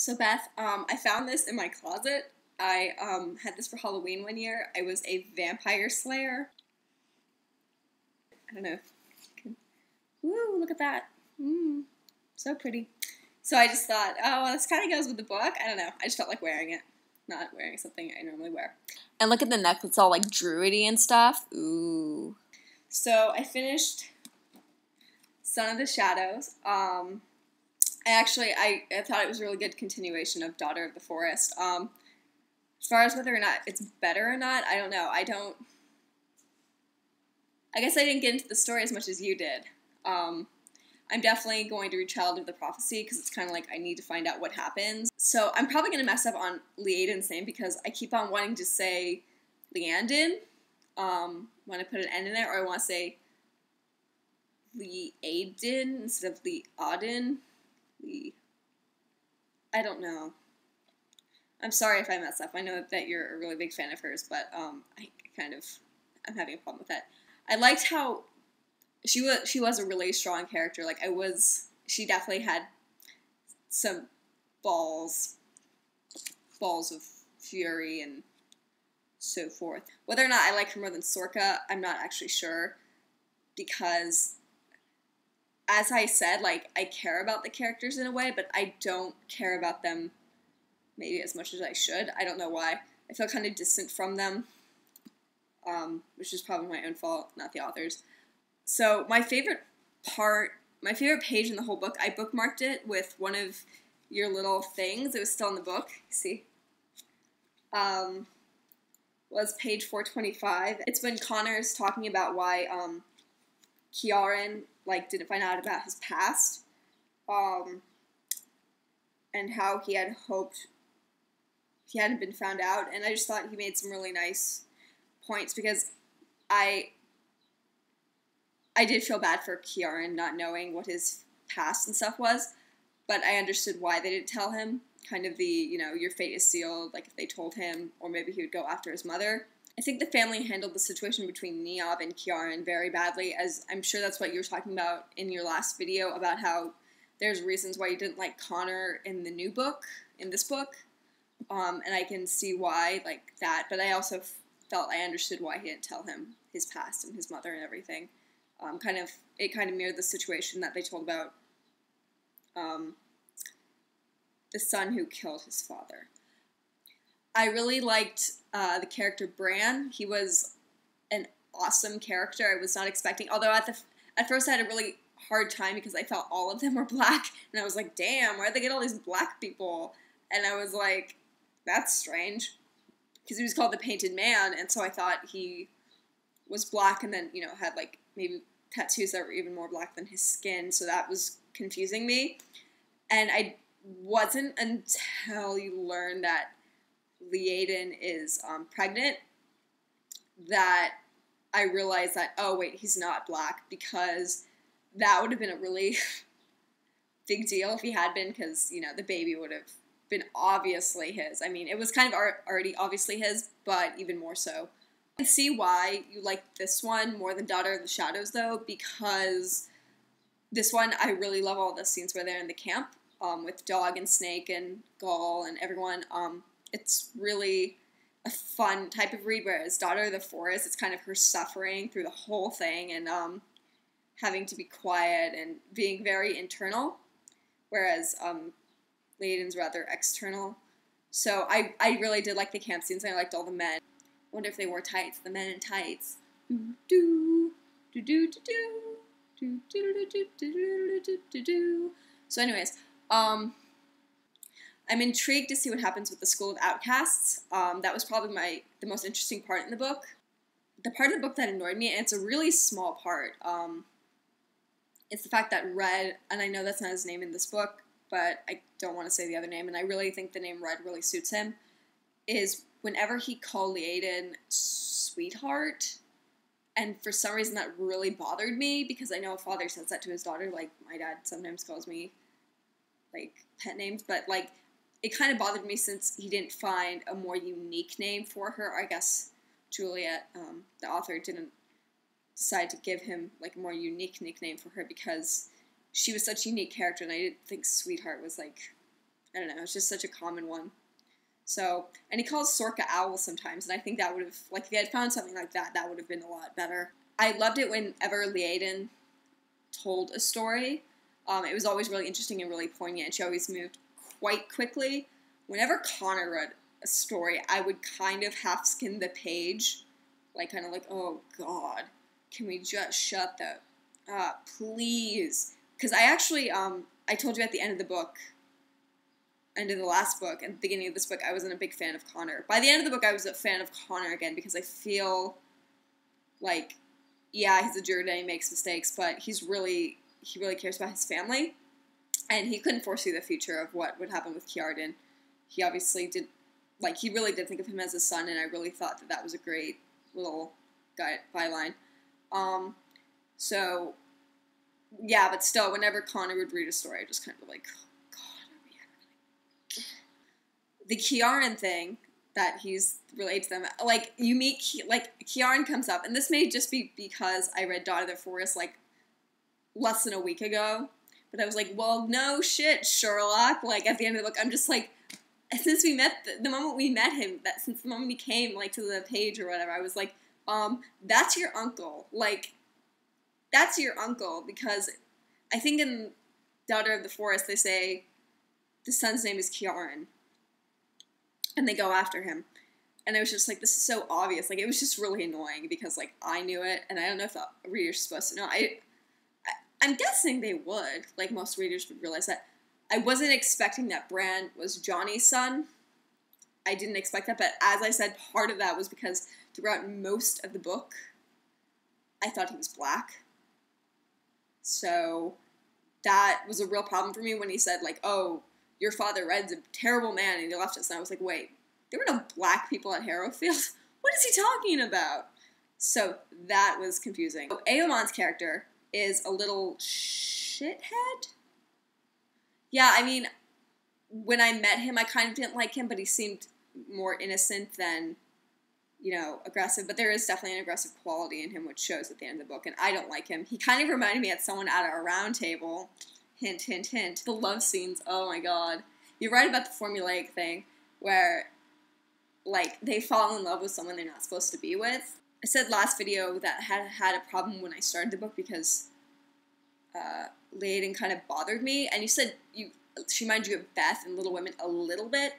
So Beth, um, I found this in my closet. I um, had this for Halloween one year. I was a vampire slayer. I don't know. if you can- Woo! Look at that. Mm, so pretty. So I just thought, oh, well, this kind of goes with the book. I don't know. I just felt like wearing it, not wearing something I normally wear. And look at the neck, it's all like druidy and stuff. Ooh. So I finished Son of the Shadows. Um, actually I, I thought it was a really good continuation of Daughter of the Forest. Um, as far as whether or not it's better or not, I don't know. I don't. I guess I didn't get into the story as much as you did. Um, I'm definitely going to read Child of the Prophecy because it's kind of like I need to find out what happens. So I'm probably going to mess up on Leaden's name because I keep on wanting to say Leandin um, when I put an N in there, or I want to say Leaden instead of Leaden. I don't know. I'm sorry if I mess up. I know that you're a really big fan of hers, but um, I kind of I'm having a problem with that. I liked how she was she was a really strong character. Like I was, she definitely had some balls, balls of fury and so forth. Whether or not I like her more than Sorcha, I'm not actually sure because as I said, like I care about the characters in a way, but I don't care about them maybe as much as I should. I don't know why. I feel kind of distant from them, um, which is probably my own fault, not the author's. So my favorite part, my favorite page in the whole book, I bookmarked it with one of your little things. It was still in the book. See, um, was page four twenty five. It's when Conor's talking about why um, Ciarán like didn't find out about his past, um, and how he had hoped he hadn't been found out. And I just thought he made some really nice points because I I did feel bad for Ciarán not knowing what his past and stuff was, but I understood why they didn't tell him. Kind of the you know your fate is sealed. Like if they told him, or maybe he would go after his mother. I think the family handled the situation between Niob and Ciarán very badly, as I'm sure that's what you were talking about in your last video about how there's reasons why you didn't like Conor in the new book, in this book, um, and I can see why like that. But I also felt I understood why he didn't tell him his past and his mother and everything. Um, kind of it kind of mirrored the situation that they told about um, the son who killed his father. I really liked uh, the character Bran. He was an awesome character. I was not expecting, although at the at first I had a really hard time because I thought all of them were black, and I was like, "Damn, where'd they get all these black people?" And I was like, "That's strange," because he was called the Painted Man, and so I thought he was black, and then you know had like maybe tattoos that were even more black than his skin, so that was confusing me. And I wasn't until you learn that Leaden is um, pregnant that I realized that, oh, wait, he's not black because that would have been a really big deal if he had been because, you know, the baby would have been obviously his. I mean, it was kind of already obviously his, but even more so. I see why you like this one more than Daughter of the Shadows, though, because this one, I really love all the scenes where they're in the camp um, with Dog and Snake and Gaul and everyone. Um, it's really a fun type of read. Whereas Daughter of the Forest, it's kind of her suffering through the whole thing and um, having to be quiet and being very internal. Whereas um, Leiden's rather external. So I, I really did like the camp scenes. I liked all the men. Wonder if they wore tights. The men in tights. Do do do do do do do do do do do do do. So, anyways, um, I'm intrigued to see what happens with the School of Outcasts. Um, that was probably my the most interesting part in the book. The part of the book that annoyed me, and it's a really small part, um, it's the fact that Red, and I know that's not his name in this book, but I don't want to say the other name, and I really think the name Red really suits him, is whenever he called Leaden sweetheart, and for some reason that really bothered me because I know a father says that to his daughter, like my dad sometimes calls me like pet names, but like it kind of bothered me since he didn't find a more unique name for her. I guess Juliet, um, the author, didn't decide to give him like a more unique nickname for her because she was such a unique character, and I didn't think Sweetheart was like I don't know. It's just such a common one. So, and he calls Sorcha Owl sometimes, and I think that would have, like, if he had found something like that, that would have been a lot better. I loved it whenever Liadan told a story. Um, it was always really interesting and really poignant. And she always moved quite quickly. Whenever Conor read a story, I would kind of half skim the page, like, kind of like, oh God, can we just shut the, uh, please? Because I actually, um, I told you at the end of the book, end of the last book and the beginning of this book, I wasn't a big fan of Conor. By the end of the book, I was a fan of Conor again because I feel like, yeah, he's a jerk and he makes mistakes, but he's really he really cares about his family, and he couldn't foresee the future of what would happen with Kiarden. He obviously did, like he really did think of him as a son, and I really thought that that was a great little guy byline. Um, so yeah, but still, whenever Conor would read a story, I just kind of like, god the Ciarán thing that he's related to them. Like you meet like Ciarán comes up, and this may just be because I read Daughter of the Forest like less than a week ago. But I was like, well, no shit, Sherlock. Like at the end of the book, I'm just like, since we met the, the moment we met him, that since the moment he came like to the page or whatever, I was like, um, that's your uncle. Like, that's your uncle because I think in Daughter of the Forest they say the son's name is Ciarán and they go after him. And I was just like, this is so obvious. Like, it was just really annoying because, like, I knew it, and I don't know if the reader's supposed to know. I, I'm guessing they would. Like, most readers would realize that. I wasn't expecting that Bran was Johnny's son. I didn't expect that, but as I said, part of that was because throughout most of the book, I thought he was black. So that was a real problem for me when he said, like, oh, your father Red's a terrible man and he left us. And I was like, wait, there were no black people at Harrowfield? What is he talking about? So that was confusing. So Eamonn's character is a little shithead. Yeah, I mean, when I met him, I kind of didn't like him, but he seemed more innocent than, you know, aggressive. But there is definitely an aggressive quality in him, which shows at the end of the book, and I don't like him. He kind of reminded me of someone at a round table hint, hint, hint. The love scenes, oh my god. You're right about the formulaic thing where, like, they fall in love with someone they're not supposed to be with. I said last video that I had had a problem when I started the book because uh, Liadan kind of bothered me, and you said you she reminded you of Beth and Little Women a little bit,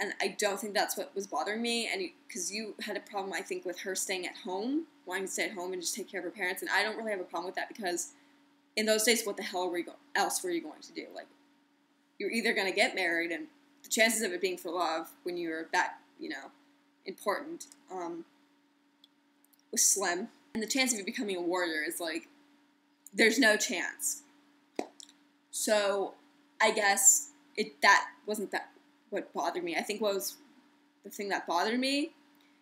and I don't think that's what was bothering me. And because you, you, had a problem, I think, with her staying at home, wanting to stay at home and just take care of her parents, and I don't really have a problem with that because in those days, what the hell were you go- else were you going to do? Like, you're either going to get married, and the chances of it being for love when you're that, you know, important um, was slim. And the chance of you becoming a warrior is like, there's no chance. So, I guess it that wasn't that what bothered me. I think what was the thing that bothered me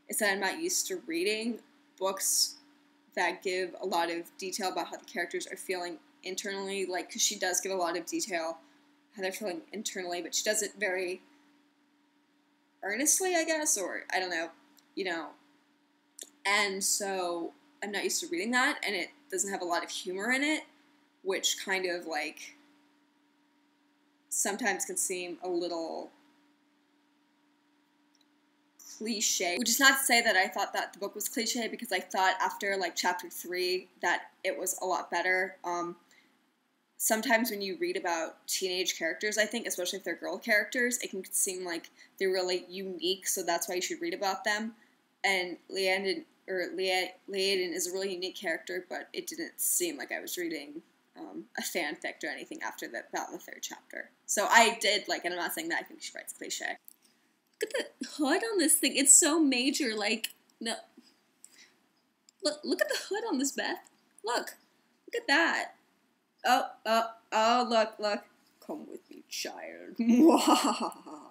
is that I'm not used to reading books that give a lot of detail about how the characters are feeling internally. Like, because she does give a lot of detail how they're feeling internally, but she does it very earnestly, I guess, or I don't know, you know. And so I'm not used to reading that, and it doesn't have a lot of humor in it, which kind of like sometimes can seem a little cliche, which is not to say that I thought that the book was cliche because I thought after like chapter three that it was a lot better. Um, sometimes when you read about teenage characters, I think, especially if they're girl characters, it can seem like they're really unique, so that's why you should read about them. And Leandin or Leaden is a really unique character, but it didn't seem like I was reading um, a fanfic or anything after that about the third chapter. So I did like, and I'm not saying that I think she writes cliche. Look at the hood on this thing. It's so major. Like, no. Look, look at the hood on this, Beth. Look. Look at that. Oh, oh, oh, look, look. Come with me, child.